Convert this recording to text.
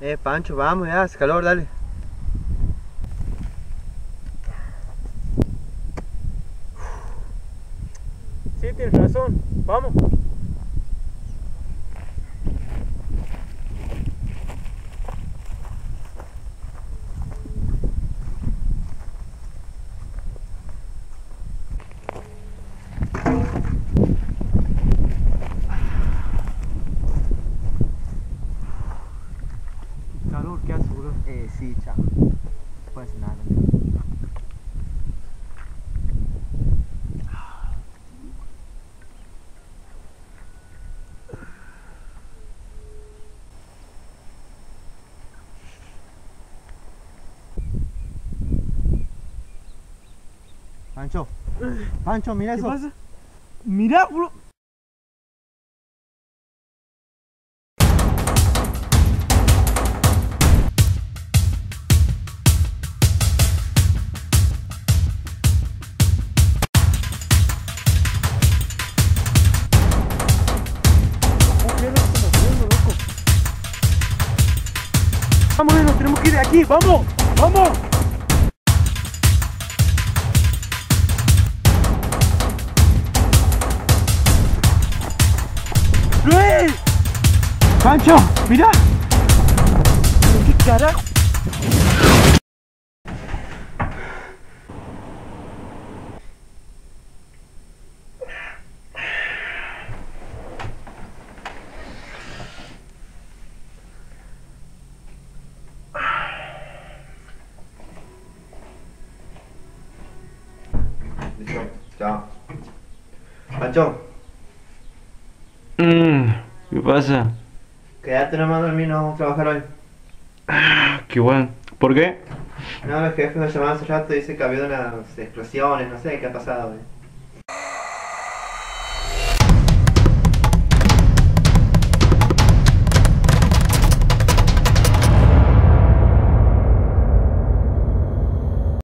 Eh, Pancho, vamos ya, hace calor, dale. Sí, tienes razón. Vamos. Eh, sí, chao. Pues nada. Pancho, Pancho, mira ¿Qué eso. pasa? Mira, boludo. Vamos, nos tenemos que ir de aquí, vamos, vamos. ¡Luis! ¡Pancho! ¡Mira! ¿Pero qué carajo? Chao. Pancho, Mm, ¿Qué pasa? quédate nomás a dormir, no vamos a trabajar hoy. Qué bueno. ¿Por qué? No, el jefe me llamaba hace rato y dice que ha habido unas explosiones, no sé qué ha pasado hoy.